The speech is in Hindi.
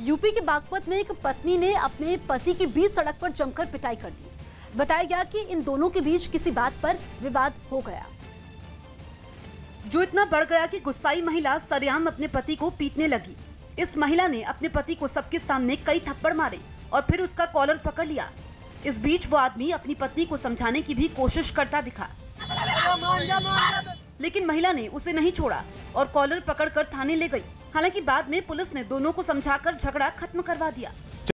यूपी के बागपत में एक पत्नी ने अपने पति के बीच सड़क पर जमकर पिटाई कर दी। बताया गया कि इन दोनों के बीच किसी बात पर विवाद हो गया। जो इतना बढ़ गया कि गुस्साई महिला सरेआम अपने पति को पीटने लगी। इस महिला ने अपने पति को सबके सामने कई थप्पड़ मारे और फिर उसका कॉलर पकड़ लिया। इस बीच वो आदमी अपनी पत्नी को समझाने की भी कोशिश करता दिखा। लेकिन महिला ने उसे नहीं छोड़ा और कॉलर पकड़कर थाने ले गई। हालाँकि बाद में पुलिस ने दोनों को समझाकर झगड़ा खत्म करवा दिया।